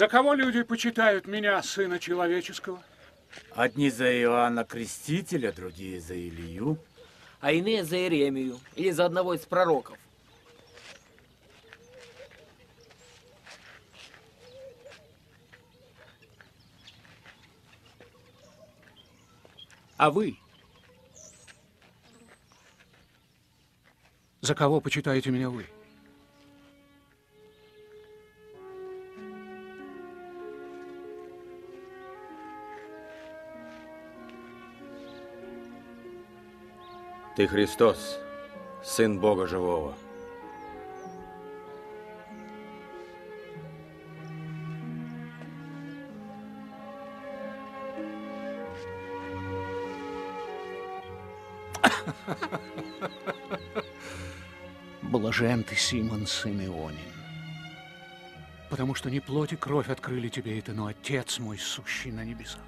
За кого люди почитают меня, сына человеческого? Одни за Иоанна Крестителя, другие за Илью. А иные за Иеремию или за одного из пророков. А вы? За кого почитаете меня вы? Ты Христос, Сын Бога Живого. Блажен ты, Симон, сын Ионин, потому что не плоть и кровь открыли тебе это, но Отец мой, сущий на небесах.